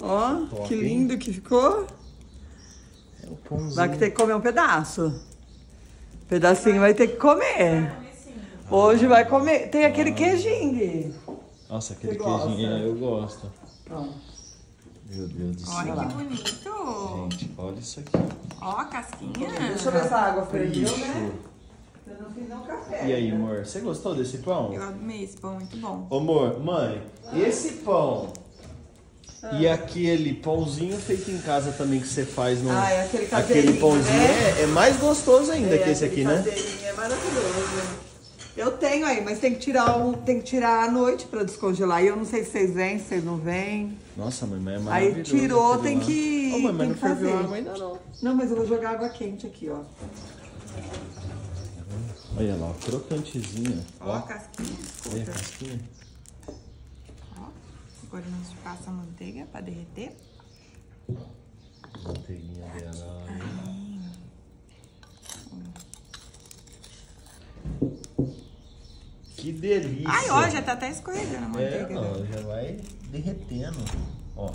Ó, Top, que hein? lindo que ficou. É o pãozinho. Vai ter que comer um pedaço. Pedacinho vai ter que comer. Hoje vai comer. Tem aquele queijinho. Gui. Nossa, aquele queijinho, é, eu gosto. Pronto. Meu Deus do Olha céu. que bonito. Gente, olha isso aqui. Ó, a casquinha. Deixa eu ver se a água ferveu, né? Eu não fiz não café. E aí, amor, você gostou desse pão? Eu amei esse pão, muito bom. Ô, amor, mãe, esse pão e aquele pãozinho feito em casa também que você faz no. Ah, é aquele aquele caseirinho, pãozinho né? é, é mais gostoso ainda É, que esse aqui, aquele né? É maravilhoso. Eu tenho aí, mas tem que tirar tem que tirar à noite pra descongelar. E eu não sei se vocês vêm, se vocês não vêm. Nossa, mãe, mas é Aí maravilhoso. tirou, aquele tem que- Ô, mãe, mas tem não que ferveu fazer. água ainda não. Não, mas eu vou jogar água quente aqui, ó. Olha lá, crocantezinha. Ó, Ó, a casquinha. olha a casquinha. Agora gente passa a manteiga pra derreter. Manteiguinha dela. olha. Que delícia. Ai, ó, já tá até escorregando a É, manteiga. né? ó, já vai derretendo. Ó.